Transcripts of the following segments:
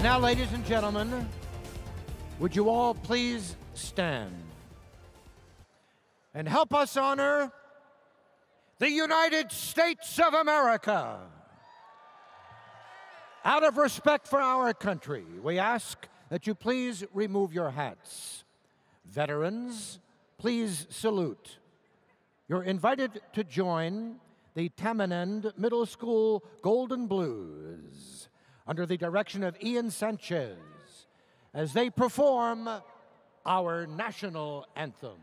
And now, ladies and gentlemen, would you all please stand and help us honor the United States of America? Out of respect for our country, we ask that you please remove your hats. Veterans, please salute. You're invited to join the Tamanend Middle School Gold'n'Blues under the direction of Ian Sanchez as they perform our national anthem.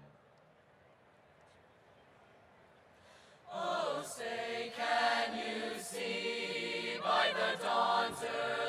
Oh, say, can you see by the dawn's early